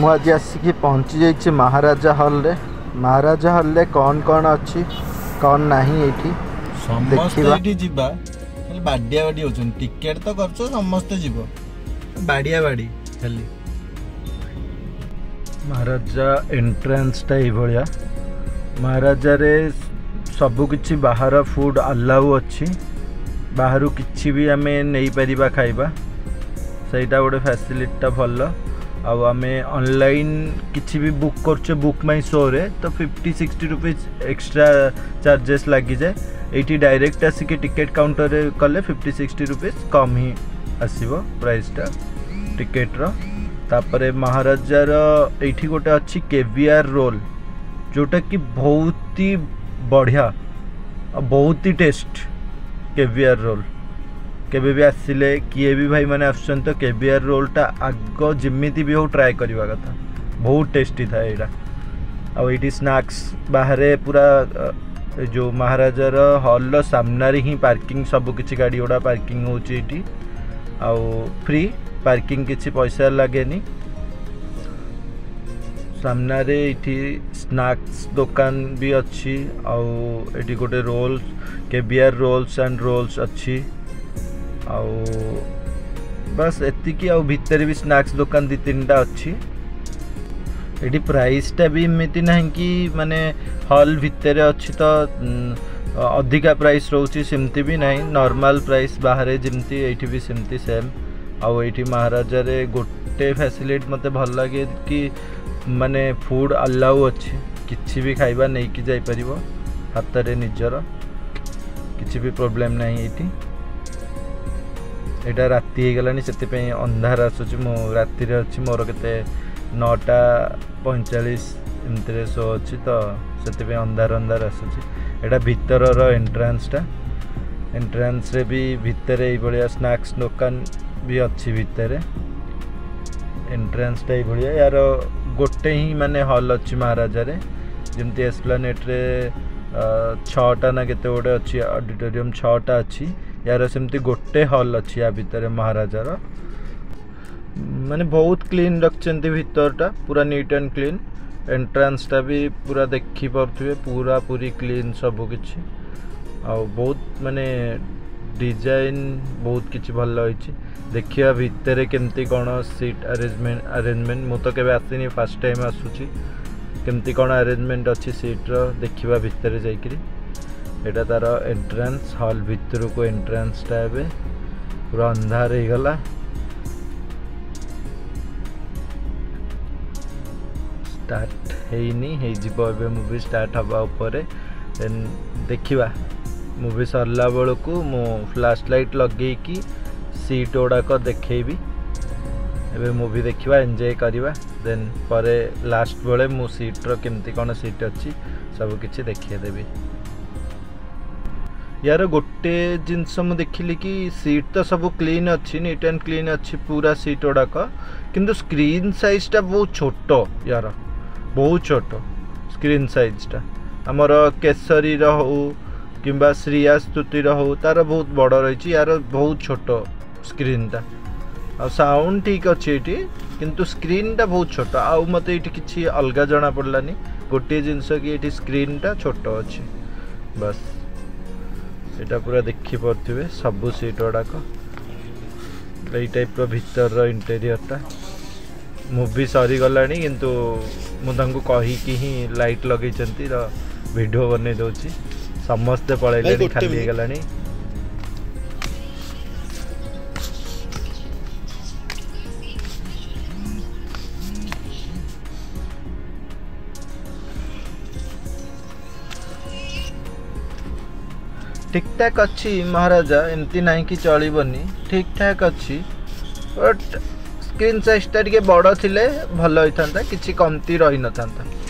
ମୁଁ ଆଜି ଆସିକି ପହଞ୍ଚି ଯାଇଛି ମହାରାଜା ହଲ୍ରେ ମହାରାଜା ହଲ୍ରେ କ'ଣ କ'ଣ ଅଛି କ'ଣ ନାହିଁ ଏଇଠି ଦେଖିବା ଏଇଠି ଯିବା ହେଲେ ବାଡ଼ିଆ ବାଡ଼ି ହେଉଛନ୍ତି ଟିକେଟ୍ ତ କରୁଛ ସମସ୍ତେ ଯିବ ବାଡ଼ିଆ ବାଡ଼ି ଖାଲି ମହାରାଜା ଏଣ୍ଟ୍ରାନ୍ସଟା ଏଇଭଳିଆ ମହାରାଜାରେ ସବୁକିଛି ବାହାର ଫୁଡ଼୍ ଆଲାଉ ଅଛି ବାହାରୁ କିଛି ବି ଆମେ ନେଇପାରିବା ଖାଇବା ସେଇଟା ଗୋଟେ ଫ୍ୟାସିଲିଟିଟା ଭଲ ଆଉ ଆମେ ଅନଲାଇନ୍ କିଛି ବି ବୁକ୍ କରୁଛେ ବୁକ୍ ମାଇ ଶୋରେ ତ fifty sixty rupees extra charges ଲାଗିଯାଏ ଏଇଠି ଡାଇରେକ୍ଟ ଆସିକି ଟିକେଟ୍ କାଉଣ୍ଟରରେ କଲେ ଫିଫ୍ଟି ସିକ୍ସଟି ରୁପିଜ୍ କମ୍ ହିଁ ଆସିବ ପ୍ରାଇସ୍ଟା ଟିକେଟ୍ର ତାପରେ ମହାରାଜାର ଏଇଠି ଗୋଟେ ଅଛି କେଭିଆର୍ ରୋଲ୍ ଯେଉଁଟାକି ବହୁତ ହି ବଢ଼ିଆ ଆଉ ବହୁତ ହି ଟେଷ୍ଟ କେଭିଆର୍ ରୋଲ୍ केवि आसिले किए भी भाई मैंने आस आर रोलटा आग जमी भी हो ट्राए करवा कथा बहुत टेस्टी था यहाँ आईटी स्नाक्स बाहर पूरा जो महाराजार हल सामने ही पार्किंग सबकि गाड़ी गुड़ा पार्किंग होती आउ फ्री पार्किंग किसी पैसा लगे सामने ये स्नाक्स दुकान भी अच्छी आठ गोटे रोल्स के आर रोल्स एंड रोल्स अच्छी आउ बस एति भी स्नाक्स दुकान दी तीन टा अच्छी ये प्राइसटा भी एमती ना कि मानने हल भितर अच्छी तो अधिका प्राइस रोचे सेमती भी ना नॉर्मल प्राइस बाहर जमती ये सेमती सेम आउ महाराजा गोटे फैसिलिट मत भल लगे कि मानने फुड अलाउ अच्छे कि भी नहीं कि जापर हाथ में निजर कि प्रोब्लेम ना ये ଏଇଟା ରାତି ହେଇଗଲାଣି ସେଥିପାଇଁ ଅନ୍ଧାର ଆସୁଛି ମୁଁ ରାତିରେ ଅଛି ମୋର କେତେ ନଅଟା ପଇଁଚାଳିଶ ଏମିତିରେ ଶୋ ଅଛି ତ ସେଥିପାଇଁ ଅନ୍ଧାର ଅନ୍ଧାର ଆସୁଛି ଏଇଟା ଭିତରର ଏଣ୍ଟ୍ରାନ୍ସଟା ଏଣ୍ଟ୍ରାନ୍ସରେ ବି ଭିତରେ ଏଇଭଳିଆ ସ୍ନାକ୍ସ ଦୋକାନ ବି ଅଛି ଭିତରେ ଏଣ୍ଟ୍ରାନ୍ସଟା ଏଇଭଳିଆ ଏହାର ଗୋଟେ ହିଁ ମାନେ ହଲ୍ ଅଛି ମହାରାଜାରେ ଯେମିତି ଏସ୍ପ୍ଲାନେଟ୍ରେ ଛଅଟା ନା କେତେ ଗୋଟେ ଅଛି ଅଡ଼ିଟୋରିୟମ୍ ଛଅଟା ଅଛି ୟାର ସେମିତି ଗୋଟେ ହଲ୍ ଅଛି ୟା ଭିତରେ ମହାରାଜାର ମାନେ ବହୁତ କ୍ଲିନ୍ ରଖିଛନ୍ତି ଭିତରଟା ପୁରା ନିଟ୍ ଆଣ୍ଡ କ୍ଲିନ୍ ଏଣ୍ଟ୍ରାନ୍ସଟା ବି ପୁରା ଦେଖିପାରୁଥିବେ ପୁରା ପୁରୀ କ୍ଲିନ୍ ସବୁକିଛି ଆଉ ବହୁତ ମାନେ ଡିଜାଇନ୍ ବହୁତ କିଛି ଭଲ ହେଇଛି ଦେଖିବା ଭିତରେ କେମିତି କ'ଣ ସିଟ୍ ଆରେଞ୍ଜମେଣ୍ଟ ଆରେଞ୍ଜମେଣ୍ଟ ମୁଁ ତ କେବେ ଆସିନି ଫାର୍ଷ୍ଟ ଟାଇମ୍ ଆସୁଛି केमती कौन आरेजमेंट अच्छी सीट्र देखा भितर जा तार एंट्रान्स हल भितर को एंट्रान्सटा ए पूरा अंधार हो गला स्टार्ट होनी मुवि स्टार्ट हाँ देखा मुवि सरला बेलकू मु फ्लाश लाइट लगे सीट गुड़ाक देखी एवं मुवि देखा एंजय करवा ଦେନ୍ ପରେ ଲାଷ୍ଟ ବେଳେ ମୁଁ ସିଟ୍ର କେମିତି କ'ଣ ସିଟ୍ ଅଛି ସବୁକିଛି ଦେଖାଇଦେବି ୟାର ଗୋଟେ ଜିନିଷ ମୁଁ ଦେଖିଲି କି ସିଟ୍ ତ ସବୁ କ୍ଲିନ୍ ଅଛି ନିଟ୍ ଆଣ୍ଡ କ୍ଲିନ୍ ଅଛି ପୁରା ସିଟ୍ ଗୁଡ଼ାକ କିନ୍ତୁ ସ୍କ୍ରିନ୍ ସାଇଜ୍ଟା ବହୁତ ଛୋଟ ୟାର ବହୁତ ଛୋଟ ସ୍କ୍ରିନ୍ ସାଇଜ୍ଟା ଆମର କେଶରୀର ହେଉ କିମ୍ବା ଶ୍ରୀୟା ସ୍ତୁତିର ହେଉ ତା'ର ବହୁତ ବଡ଼ ରହିଛି ୟାର ବହୁତ ଛୋଟ ସ୍କ୍ରିନ୍ଟା साउंड ठीक ଅଛି ଏଠି କିନ୍ତୁ ସ୍କ୍ରିନ୍ଟା ବହୁତ ଛୋଟ ଆଉ ମୋତେ ଏଠି କିଛି ଅଲଗା ଜଣାପଡ଼ିଲାନି ଗୋଟିଏ ଜିନିଷ କି ଏଠି ସ୍କ୍ରିନ୍ଟା ଛୋଟ ଅଛି ବାସ୍ ଏଇଟା ପୁରା ଦେଖିପାରୁଥିବେ ସବୁ ସିଟ୍ ଗୁଡ଼ାକ ଏଇ ଟାଇପ୍ର ଭିତରର ଇଣ୍ଟେରିୟର୍ଟା ମୁଭି ସରିଗଲାଣି କିନ୍ତୁ ମୁଁ ତାଙ୍କୁ କହିକି ହିଁ ଲାଇଟ୍ ଲଗେଇଛନ୍ତି ତ ଭିଡ଼ିଓ ବନେଇ ଦେଉଛି ସମସ୍ତେ ପଳେଇଲେଣି ଖାଲି ହେଇଗଲାଣି ଠିକ୍ ଠାକ୍ ଅଛି ମହାରାଜା ଏମିତି ନାହିଁ କି ଚଳିବନି ଠିକ୍ ଠାକ୍ ଅଛି ବଟ୍ ସ୍କ୍ରିନ୍ ସାଇଜ୍ଟା ଟିକେ ବଡ଼ ଥିଲେ ଭଲ ହେଇଥାନ୍ତା କିଛି କମତି ରହିନଥାନ୍ତା